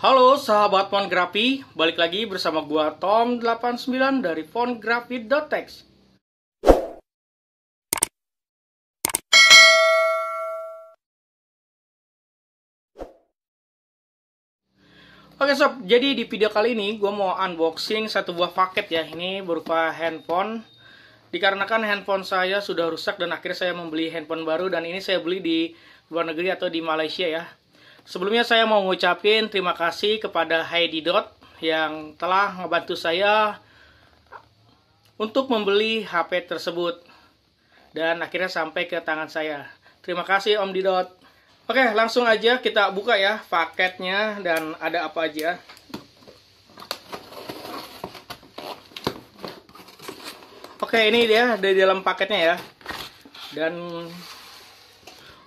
Halo sahabat Fongrafi, balik lagi bersama gua Tom89 dari fongrafi.text. Oke sob, jadi di video kali ini gue mau unboxing satu buah paket ya. Ini berupa handphone. Dikarenakan handphone saya sudah rusak dan akhirnya saya membeli handphone baru dan ini saya beli di luar negeri atau di Malaysia ya. Sebelumnya saya mau ngucapin terima kasih kepada Heidi Dot yang telah membantu saya untuk membeli HP tersebut dan akhirnya sampai ke tangan saya. Terima kasih Om Didot. Oke, langsung aja kita buka ya paketnya dan ada apa aja. Oke, ini dia dari dalam paketnya ya. Dan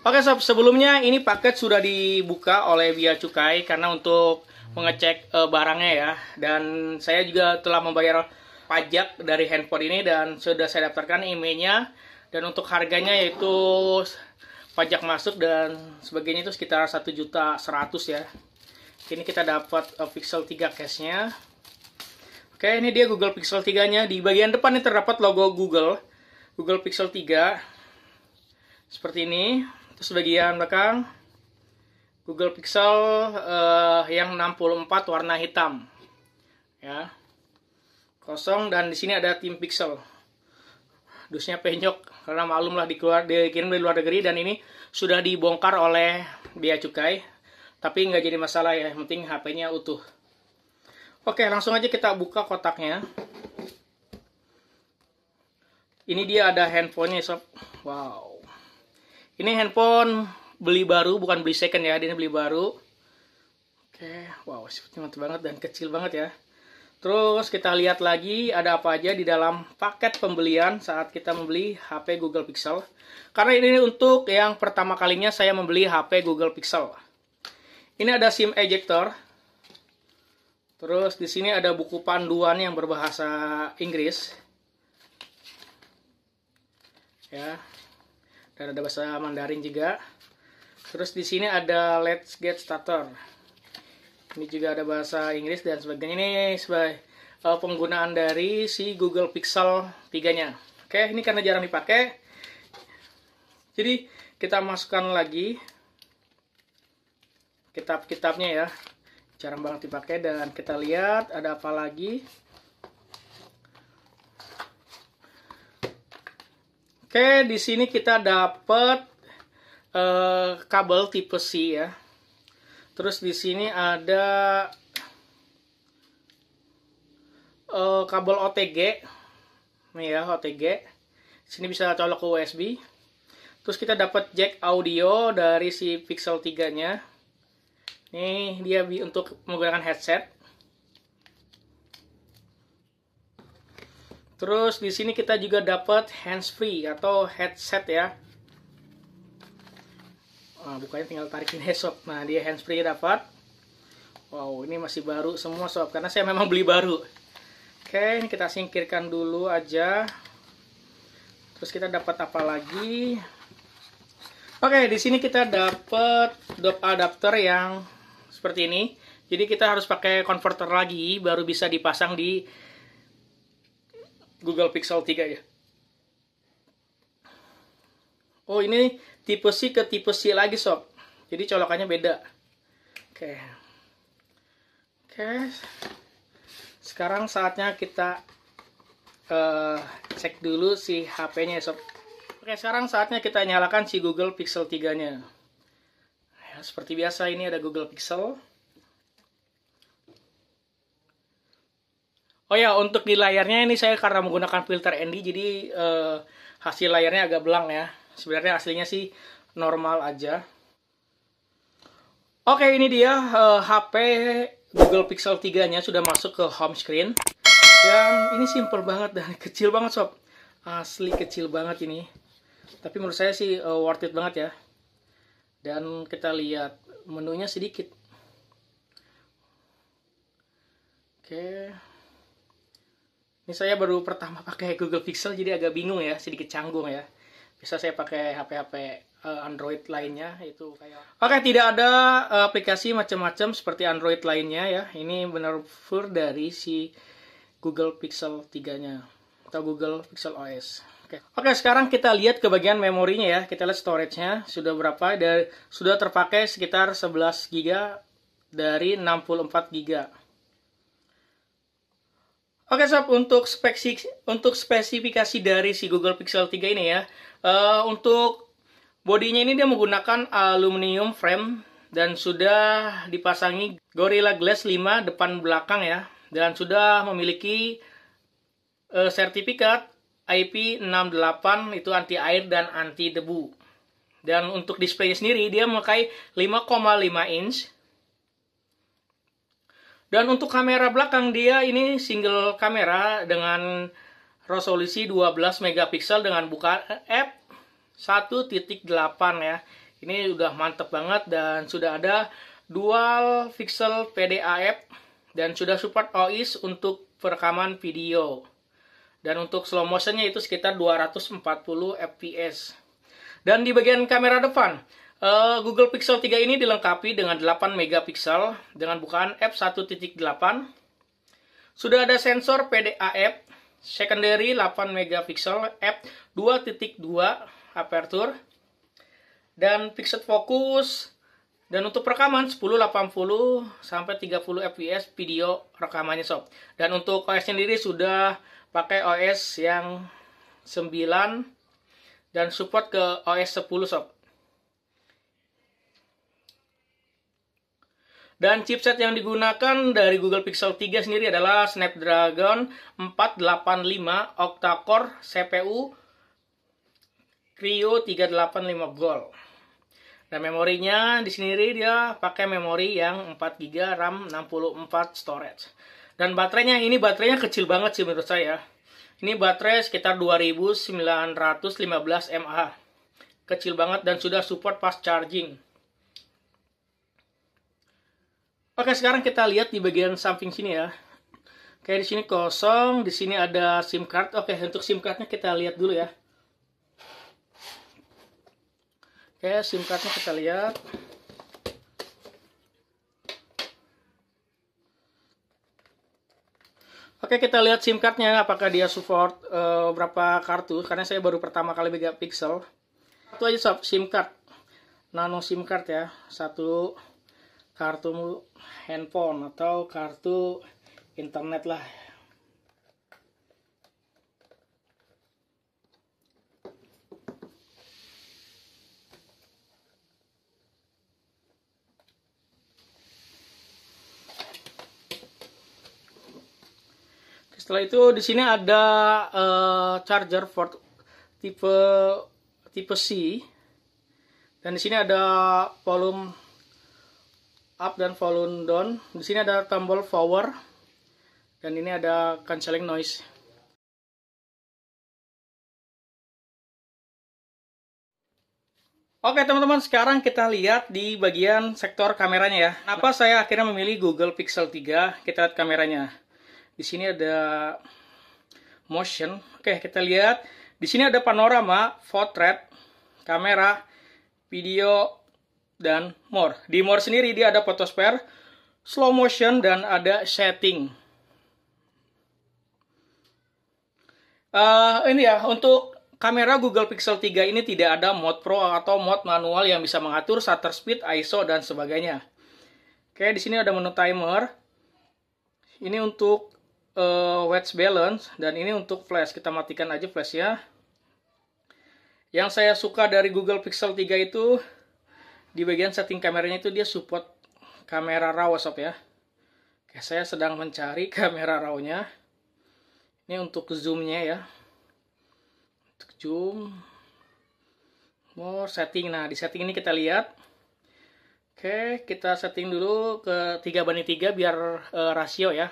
Oke sob, sebelumnya ini paket sudah dibuka oleh Bia Cukai karena untuk mengecek uh, barangnya ya. Dan saya juga telah membayar pajak dari handphone ini dan sudah saya daftarkan emailnya. Dan untuk harganya yaitu pajak masuk dan sebagainya itu sekitar satu juta seratus ya. Ini kita dapat uh, Pixel 3 case-nya. Oke, ini dia Google Pixel 3-nya. Di bagian depan ini terdapat logo Google. Google Pixel 3. Seperti ini. Terus bagian belakang Google Pixel uh, yang 64 warna hitam. Ya. Kosong dan di sini ada tim Pixel. Dusnya penyok karena malum lah dikeluar dikirim dari luar negeri dan ini sudah dibongkar oleh biaya cukai. Tapi nggak jadi masalah ya yang penting HP-nya utuh. Oke langsung aja kita buka kotaknya. Ini dia ada handphonenya sob. Wow ini handphone beli baru bukan beli second ya ini beli baru oke wow seperti mantap banget dan kecil banget ya Terus kita lihat lagi ada apa aja di dalam paket pembelian saat kita membeli HP Google Pixel. Karena ini untuk yang pertama kalinya saya membeli HP Google Pixel. Ini ada SIM ejector. Terus di sini ada buku panduan yang berbahasa Inggris. Ya. Dan ada bahasa Mandarin juga. Terus di sini ada Let's Get Started ini juga ada bahasa Inggris dan sebagainya. Ini sebagai uh, penggunaan dari si Google Pixel 3 nya oke ini karena jarang dipakai. Jadi kita masukkan lagi kitab-kitabnya ya. Jarang banget dipakai dan kita lihat ada apa lagi Oke, di sini kita dapat uh, kabel tipe C ya. Terus di sini ada uh, kabel OTG. Nih ya, OTG. Sini bisa colok ke USB. Terus kita dapat jack audio dari si Pixel 3-nya. Nih dia untuk menggunakan headset. Terus di sini kita juga dapat hands-free atau headset ya. Nah, bukanya tinggal tarikin sob. Nah, dia handsfree dapat. Wow, ini masih baru semua sob karena saya memang beli baru. Oke, ini kita singkirkan dulu aja. Terus kita dapat apa lagi? Oke, di sini kita dapat dop adapter yang seperti ini. Jadi kita harus pakai converter lagi baru bisa dipasang di Google Pixel 3 ya. Oh, ini tipe C ke tipe C lagi sob. Jadi colokannya beda. Oke. Oke. Sekarang saatnya kita uh, cek dulu si HP nya sob. Oke sekarang saatnya kita nyalakan si Google Pixel 3 nya ya, seperti biasa ini ada Google Pixel Oh ya, untuk di layarnya ini saya karena menggunakan filter ND, jadi uh, hasil layarnya agak belang ya. Sebenarnya aslinya sih normal aja. Oke ini dia eh, HP Google Pixel 3 nya sudah masuk ke home screen. Dan ini simple banget dan kecil banget sob. Asli kecil banget ini. Tapi menurut saya sih uh, worth it banget ya. Dan kita lihat menunya sedikit. Oke ini saya baru pertama pakai Google Pixel jadi agak bingung ya sedikit canggung ya bisa saya pakai HP-HP uh, Android lainnya itu kayak Oke, tidak ada uh, aplikasi macam-macam seperti Android lainnya ya. Ini benar full dari si Google Pixel 3-nya atau Google Pixel OS. Oke. Oke, sekarang kita lihat ke bagian memorinya ya. Kita lihat storage-nya sudah berapa dan sudah terpakai sekitar 11 GB dari 64 GB. Oke sob, untuk spesifik untuk spesifikasi dari si Google Pixel 3 ini ya, uh, untuk bodinya ini dia menggunakan aluminium frame dan sudah dipasangi Gorilla Glass 5 depan belakang ya, dan sudah memiliki uh, sertifikat IP68 itu anti air dan anti debu. Dan untuk display sendiri dia memakai 5,5 inch dan untuk kamera belakang dia ini single kamera dengan resolusi 12 megapiksel dengan buka f 1.8 ya. Ini udah mantep banget dan sudah ada dual pixel PDAF dan sudah support OIS untuk perekaman video. Dan untuk slow motionnya itu sekitar 240 fps. Dan di bagian kamera depan, Uh, Google Pixel 3 ini dilengkapi dengan 8 megapiksel dengan bukaan f1.8. Sudah ada sensor PDAF, secondary 8 megapiksel f2.2 aperture dan fixed focus dan untuk rekaman 1080 sampai 30 fps video rekamannya sob. Dan untuk OS sendiri sudah pakai OS yang 9 dan support ke OS 10 sob. Dan chipset yang digunakan dari Google Pixel 3 sendiri adalah Snapdragon 485 octa-core CPU Creo 385 Gold. Dan memorinya di sini dia pakai memori yang 4 GB RAM 64 storage. Dan baterainya ini baterainya kecil banget sih menurut saya. Ini baterai sekitar 2915 mAh. Kecil banget dan sudah support fast charging. Oke, sekarang kita lihat di bagian samping sini ya. Oke, di sini kosong, di sini ada SIM card. Oke, untuk SIM cardnya kita lihat dulu ya. Oke, SIM cardnya kita lihat. Oke, kita lihat SIM cardnya apakah dia support uh, berapa kartu. Karena saya baru pertama kali pegang Pixel. Satu aja sob, SIM card. Nano SIM card ya. Satu kartu handphone atau kartu internet lah. Setelah itu di sini ada uh, charger for tipe tipe C. Dan di sini ada volume up dan volume down. Di sini ada tombol power dan ini ada cancelling noise. Oke teman-teman, sekarang kita lihat di bagian sektor kameranya ya. Kenapa saya akhirnya memilih Google Pixel 3? Kita lihat kameranya. Di sini ada motion. Oke, kita lihat. Di sini ada panorama, portrait, kamera, video, dan more. Di more sendiri dia ada photosphere, slow motion, dan ada setting. Uh, ini ya, untuk kamera Google Pixel 3 ini tidak ada mode pro atau mode manual yang bisa mengatur shutter speed, ISO, dan sebagainya. Oke, di sini ada menu timer. Ini untuk uh, wedge balance, dan ini untuk flash. Kita matikan aja flashnya. Yang saya suka dari Google Pixel 3 itu di bagian setting kameranya itu dia support kamera RAW sob ya. Oke, saya sedang mencari kamera RAW-nya. Ini untuk zoomnya ya. Untuk zoom. More setting. Nah di setting ini kita lihat. Oke kita setting dulu ke 3 banding 3 biar uh, rasio ya.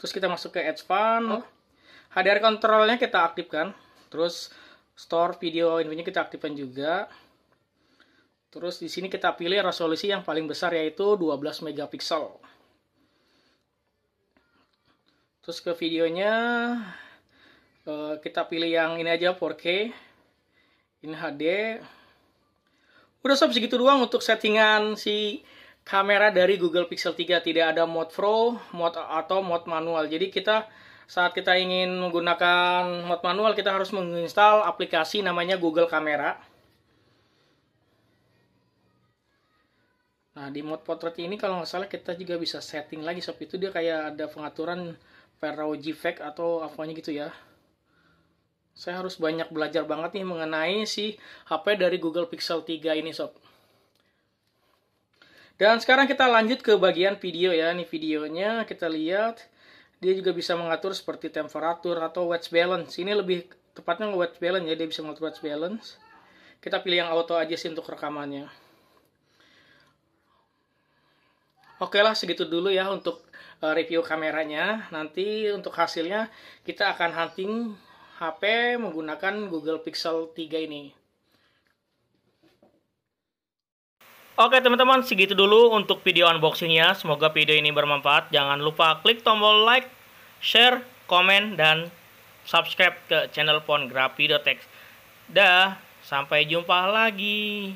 Terus kita masuk ke advance oh. HDR controlnya kita aktifkan. Terus store video infonya kita aktifkan juga Terus di sini kita pilih resolusi yang paling besar yaitu 12 megapiksel. Terus ke videonya eh, kita pilih yang ini aja 4K. ini HD udah sob segitu doang untuk settingan si kamera dari Google Pixel 3 tidak ada mode Pro mode atau mode manual jadi kita saat kita ingin menggunakan mode manual kita harus menginstal aplikasi namanya Google Kamera Nah di mode portrait ini kalau nggak salah kita juga bisa setting lagi sob itu dia kayak ada pengaturan Ferroji Effect atau apanya gitu ya. Saya harus banyak belajar banget nih mengenai si HP dari Google Pixel 3 ini sob. Dan sekarang kita lanjut ke bagian video ya. Ini videonya kita lihat dia juga bisa mengatur seperti temperatur atau white balance. Ini lebih tepatnya white balance ya dia bisa mengatur white balance. Kita pilih yang auto aja sih untuk rekamannya. Oke lah segitu dulu ya untuk uh, review kameranya. Nanti untuk hasilnya kita akan hunting HP menggunakan Google Pixel 3 ini. Oke teman-teman segitu dulu untuk video unboxingnya. Semoga video ini bermanfaat. Jangan lupa klik tombol like, share, komen, dan subscribe ke channel Pongrafi.tech. Dah, sampai jumpa lagi.